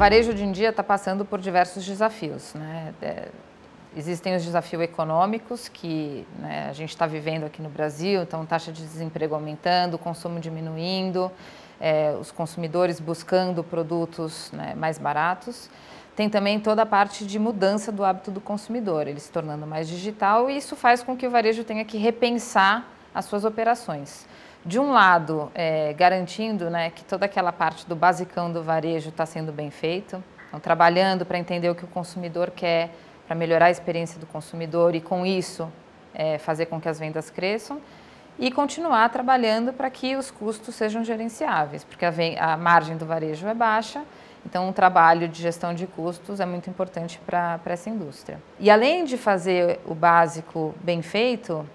varejo hoje em dia está passando por diversos desafios. Né? É, existem os desafios econômicos que né, a gente está vivendo aqui no Brasil, então taxa de desemprego aumentando, consumo diminuindo, é, os consumidores buscando produtos né, mais baratos. Tem também toda a parte de mudança do hábito do consumidor, ele se tornando mais digital e isso faz com que o varejo tenha que repensar as suas operações. De um lado, é, garantindo né, que toda aquela parte do basicão do varejo está sendo bem feito, então, trabalhando para entender o que o consumidor quer, para melhorar a experiência do consumidor e, com isso, é, fazer com que as vendas cresçam e continuar trabalhando para que os custos sejam gerenciáveis, porque a, a margem do varejo é baixa então, um trabalho de gestão de custos é muito importante para essa indústria. E além de fazer o básico bem feito,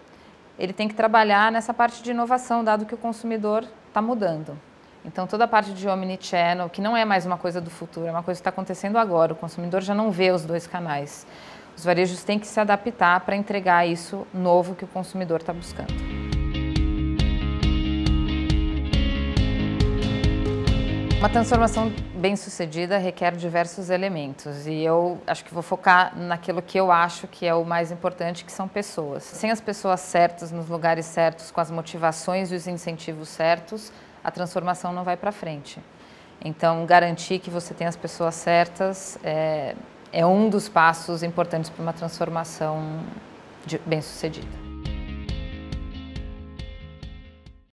ele tem que trabalhar nessa parte de inovação, dado que o consumidor está mudando. Então, toda a parte de omnichannel, que não é mais uma coisa do futuro, é uma coisa que está acontecendo agora, o consumidor já não vê os dois canais. Os varejos têm que se adaptar para entregar isso novo que o consumidor está buscando. Uma transformação bem sucedida requer diversos elementos e eu acho que vou focar naquilo que eu acho que é o mais importante, que são pessoas. Sem as pessoas certas, nos lugares certos, com as motivações e os incentivos certos, a transformação não vai para frente. Então, garantir que você tem as pessoas certas é, é um dos passos importantes para uma transformação bem sucedida.